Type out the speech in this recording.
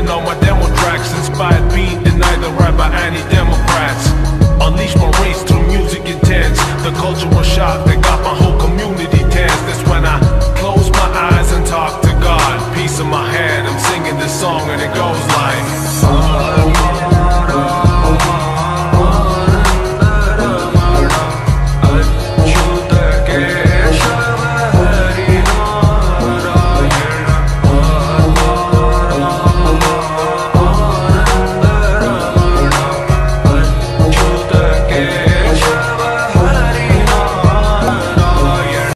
Building on my demo tracks Inspired me, denied the right by anti-democrats Unleash my race through music intense The cultural shock that got my whole community tense That's when I close my eyes and talk to God. Peace in my head, I'm singing this song and it goes like